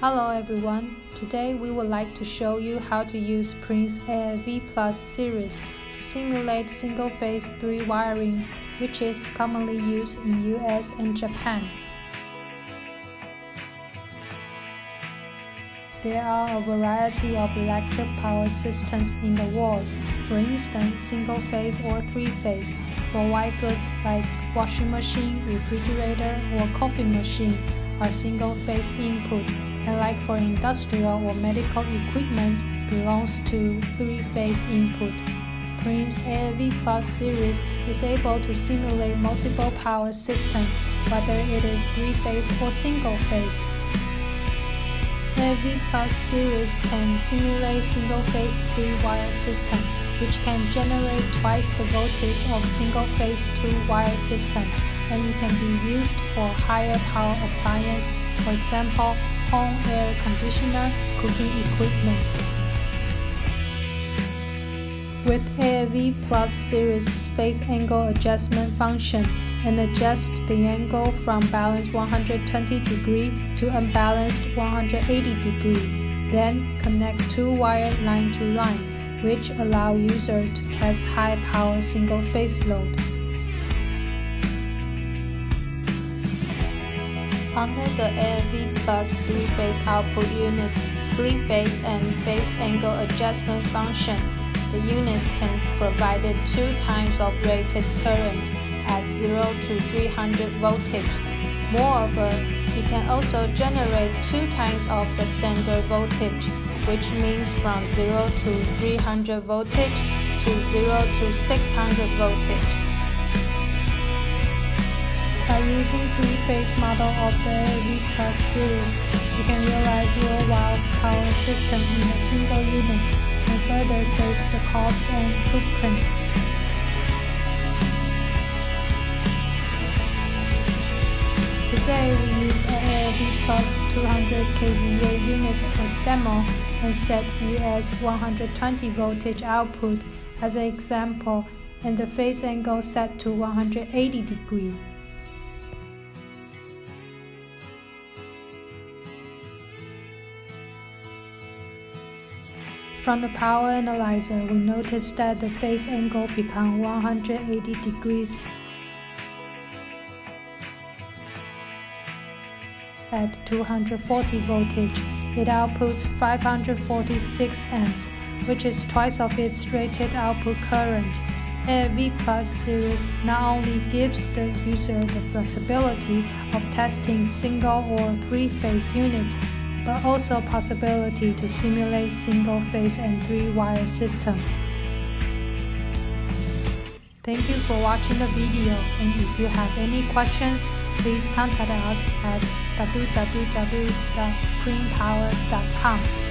Hello everyone, today we would like to show you how to use Preen's Air V Plus series to simulate single-phase 3 wiring, which is commonly used in US and Japan. There are a variety of electric power systems in the world, for instance, single-phase or three-phase, for white goods like washing machine, refrigerator, or coffee machine are single-phase input and like for industrial or medical equipment belongs to three-phase input. Preen's AFV Plus series is able to simulate multiple power system, whether it is three-phase or single-phase. AFV Plus series can simulate single-phase three-wire system, which can generate twice the voltage of single-phase two-wire system, and it can be used for higher power appliance, for example, home air conditioner, cooking equipment. With AFV Plus series phase angle adjustment function and adjust the angle from balanced 120 degree to unbalanced 180 degree. Then connect two wire line to line, which allow user to test high power single phase load. Under the AFV Plus three-phase output units, split phase and phase angle adjustment function, the units can provide two times of rated current at 0 to 300 voltage. Moreover, it can also generate two times of the standard voltage, which means from 0 to 300 voltage to 0 to 600 voltage. Using three-phase model of the AFV Plus series, you can realize real-world power system in a single unit and further saves the cost and footprint. Today we use AFV Plus 200 kVA units for the demo and set US 120 voltage output as an example and the phase angle set to 180 degree. From the power analyzer, we notice that the phase angle becomes 180 degrees. At 240 voltage, it outputs 546 amps, which is twice of its rated output current. AFV Plus series not only gives the user the flexibility of testing single or three-phase units, but also possibility to simulate single-phase and three-wire system. Thank you for watching the video and if you have any questions, please contact us at www.preenpower.com.